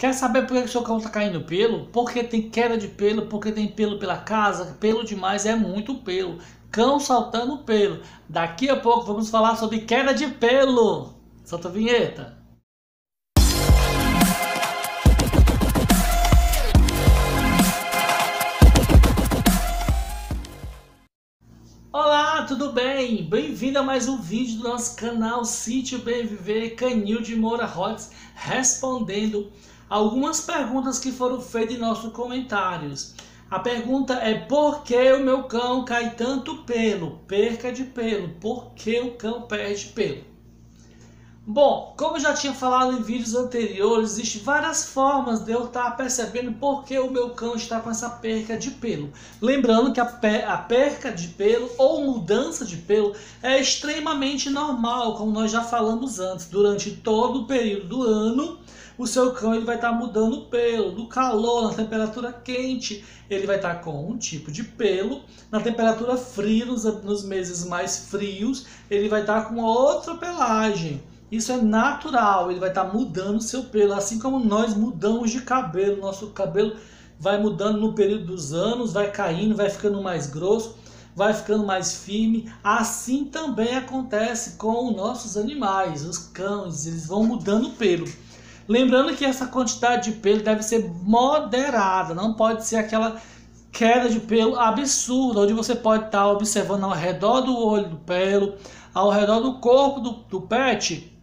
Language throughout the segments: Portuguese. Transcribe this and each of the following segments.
Quer saber por que o seu cão está caindo pelo? Porque tem queda de pelo, porque tem pelo pela casa, pelo demais é muito pelo. Cão saltando pelo. Daqui a pouco vamos falar sobre queda de pelo. Solta a vinheta. Olá, tudo bem? Bem-vindo a mais um vídeo do nosso canal Sítio Bem Viver Canil de Moura Rotes respondendo algumas perguntas que foram feitas em nossos comentários. A pergunta é por que o meu cão cai tanto pelo? Perca de pelo. Por que o cão perde pelo? Bom, como eu já tinha falado em vídeos anteriores, existem várias formas de eu estar percebendo por que o meu cão está com essa perca de pelo. Lembrando que a, a perca de pelo ou mudança de pelo é extremamente normal, como nós já falamos antes. Durante todo o período do ano, o seu cão ele vai estar mudando o pelo. No calor, na temperatura quente, ele vai estar com um tipo de pelo. Na temperatura fria, nos, nos meses mais frios, ele vai estar com outra pelagem. Isso é natural, ele vai estar tá mudando o seu pelo, assim como nós mudamos de cabelo. Nosso cabelo vai mudando no período dos anos, vai caindo, vai ficando mais grosso, vai ficando mais firme. Assim também acontece com os nossos animais, os cães, eles vão mudando o pelo. Lembrando que essa quantidade de pelo deve ser moderada, não pode ser aquela queda de pelo absurda, onde você pode estar tá observando ao redor do olho do pelo, ao redor do corpo do, do pet,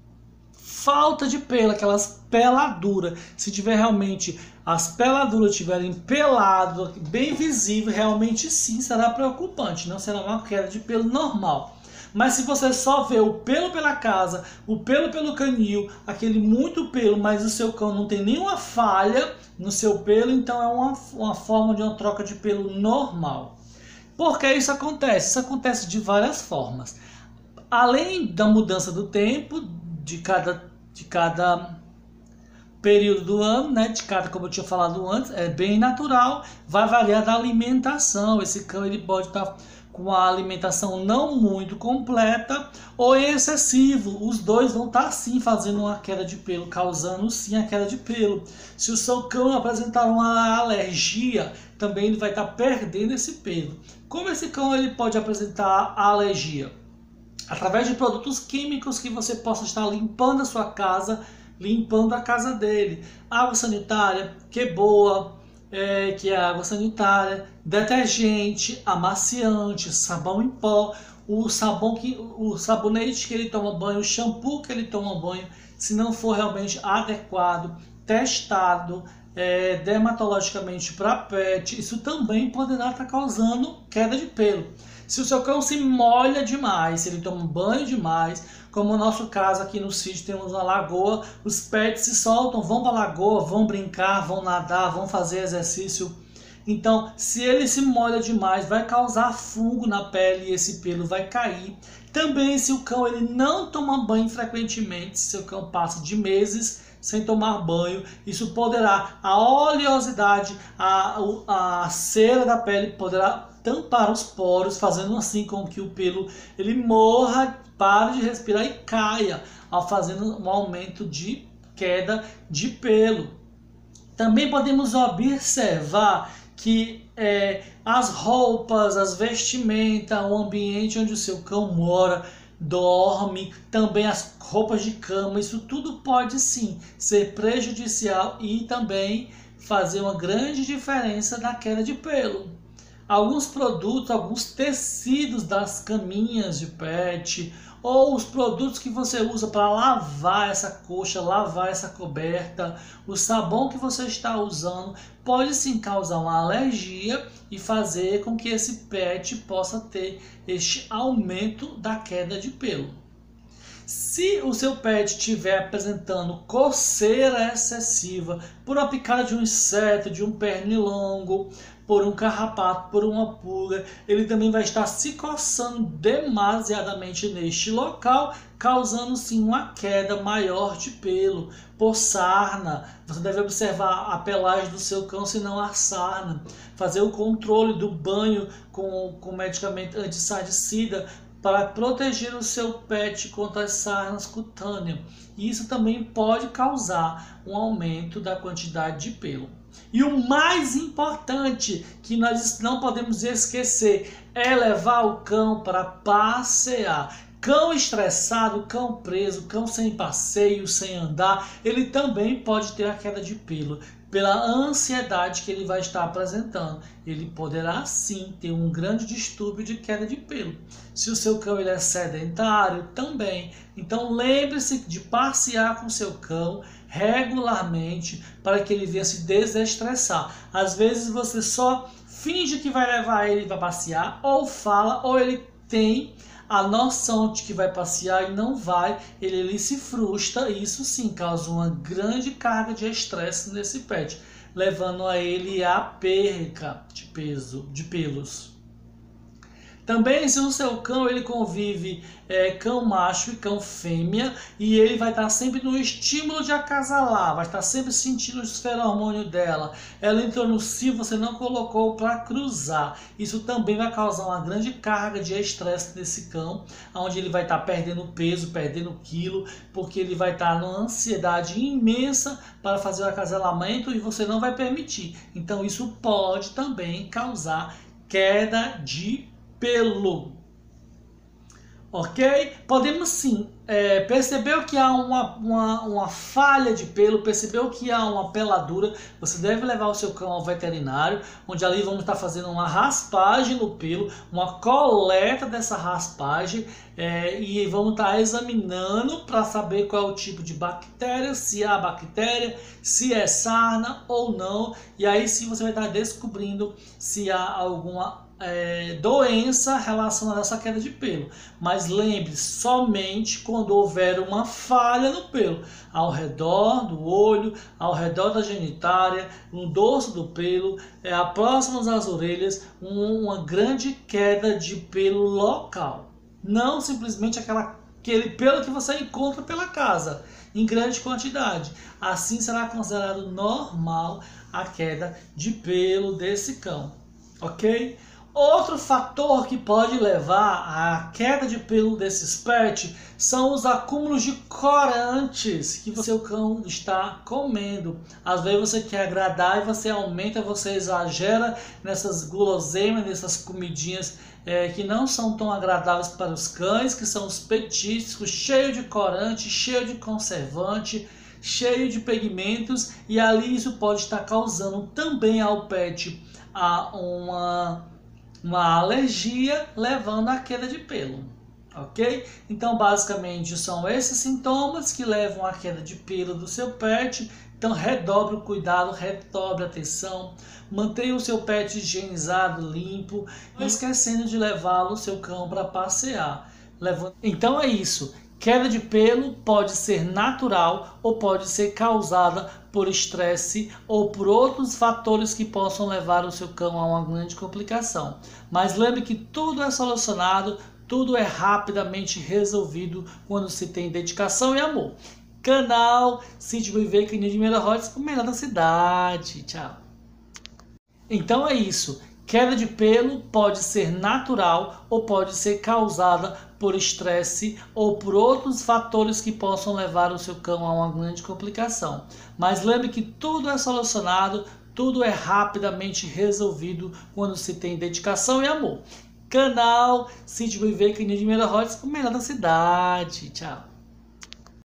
falta de pelo, aquelas peladuras. Se tiver realmente as peladuras tiverem pelado, bem visível, realmente sim será preocupante, não será uma queda de pelo normal. Mas se você só vê o pelo pela casa, o pelo pelo canil, aquele muito pelo, mas o seu cão não tem nenhuma falha no seu pelo, então é uma, uma forma de uma troca de pelo normal. Por que isso acontece? Isso acontece de várias formas. Além da mudança do tempo, de cada de cada período do ano, né? De cada, como eu tinha falado antes, é bem natural, vai variar da alimentação. Esse cão ele pode estar tá com a alimentação não muito completa ou excessivo. Os dois vão estar tá, sim fazendo uma queda de pelo, causando sim a queda de pelo. Se o seu cão apresentar uma alergia, também ele vai estar tá perdendo esse pelo. Como esse cão ele pode apresentar alergia? Através de produtos químicos que você possa estar limpando a sua casa, limpando a casa dele. Água sanitária, que é boa, é, que é água sanitária, detergente, amaciante, sabão em pó, o sabão que o sabonete que ele toma banho, o shampoo que ele toma banho, se não for realmente adequado, testado, é, dermatologicamente para pet, isso também poderá estar causando queda de pelo. Se o seu cão se molha demais, se ele toma banho demais, como no nosso caso aqui no sítio temos uma lagoa, os pets se soltam, vão para a lagoa, vão brincar, vão nadar, vão fazer exercício. Então, se ele se molha demais, vai causar fungo na pele e esse pelo vai cair. Também se o cão ele não toma banho frequentemente, se o cão passa de meses sem tomar banho, isso poderá, a oleosidade, a, a cera da pele poderá tampar os poros, fazendo assim com que o pelo ele morra, pare de respirar e caia, fazendo um aumento de queda de pelo. Também podemos observar que é, as roupas, as vestimentas, o ambiente onde o seu cão mora, dorme, também as roupas de cama, isso tudo pode sim ser prejudicial e também fazer uma grande diferença na queda de pelo. Alguns produtos, alguns tecidos das caminhas de pet ou os produtos que você usa para lavar essa coxa, lavar essa coberta, o sabão que você está usando pode sim causar uma alergia e fazer com que esse pet possa ter este aumento da queda de pelo. Se o seu pet estiver apresentando coceira excessiva por uma picada de um inseto, de um pernilongo, por um carrapato, por uma pulga, ele também vai estar se coçando demasiadamente neste local, causando sim uma queda maior de pelo, por sarna. Você deve observar a pelagem do seu cão, se não a sarna. Fazer o controle do banho com, com medicamento antissardicida para proteger o seu pet contra as sarnas cutâneas. Isso também pode causar um aumento da quantidade de pelo. E o mais importante que nós não podemos esquecer é levar o cão para passear. Cão estressado, cão preso, cão sem passeio, sem andar, ele também pode ter a queda de pelo pela ansiedade que ele vai estar apresentando. Ele poderá sim ter um grande distúrbio de queda de pelo. Se o seu cão ele é sedentário, também. Então lembre-se de passear com seu cão regularmente para que ele venha se desestressar. Às vezes você só finge que vai levar ele para passear, ou fala, ou ele tem a noção de que vai passear e não vai, ele, ele se frustra e isso sim causa uma grande carga de estresse nesse pet, levando a ele a perca de peso, de pelos. Também se o seu cão ele convive é, cão macho e cão fêmea e ele vai estar sempre no estímulo de acasalar, vai estar sempre sentindo o feromônio dela. Ela entrou no cio, você não colocou para cruzar. Isso também vai causar uma grande carga de estresse nesse cão, onde ele vai estar perdendo peso, perdendo quilo, porque ele vai estar numa ansiedade imensa para fazer o acasalamento e você não vai permitir. Então isso pode também causar queda de pelo. Ok? Podemos sim. É, percebeu que há uma, uma, uma falha de pelo, percebeu que há uma peladura, você deve levar o seu cão ao veterinário, onde ali vamos estar fazendo uma raspagem no pelo, uma coleta dessa raspagem é, e vamos estar examinando para saber qual é o tipo de bactéria, se há bactéria, se é sarna ou não, e aí sim você vai estar descobrindo se há alguma é, doença relacionada a essa queda de pelo. Mas lembre, somente quando houver uma falha no pelo, ao redor do olho, ao redor da genitária, no dorso do pelo, é, próximo das orelhas, um, uma grande queda de pelo local. Não simplesmente aquela, aquele pelo que você encontra pela casa em grande quantidade. Assim será considerado normal a queda de pelo desse cão, ok? Outro fator que pode levar à queda de pelo desses pets são os acúmulos de corantes que o seu cão está comendo. Às vezes você quer agradar e você aumenta, você exagera nessas guloseimas, nessas comidinhas é, que não são tão agradáveis para os cães, que são os petiscos, cheio de corante, cheio de conservante, cheio de pigmentos e ali isso pode estar causando também ao pet a uma uma alergia levando à queda de pelo, ok? Então, basicamente, são esses sintomas que levam à queda de pelo do seu pet. Então, redobre o cuidado, redobre a atenção, mantenha o seu pet higienizado, limpo, não esquecendo de levá-lo, seu cão, para passear. Então é isso. Queda de pelo pode ser natural ou pode ser causada por estresse ou por outros fatores que possam levar o seu cão a uma grande complicação. Mas lembre que tudo é solucionado, tudo é rapidamente resolvido quando se tem dedicação e amor. Canal Sítio Viver Caninho de Meira Rodas, o melhor da cidade. Tchau. Então é isso. Queda de pelo pode ser natural ou pode ser causada por estresse ou por outros fatores que possam levar o seu cão a uma grande complicação. Mas lembre que tudo é solucionado, tudo é rapidamente resolvido quando se tem dedicação e amor. Canal Sítio Viver Caninho de Meira Rodas, o melhor da cidade. Tchau.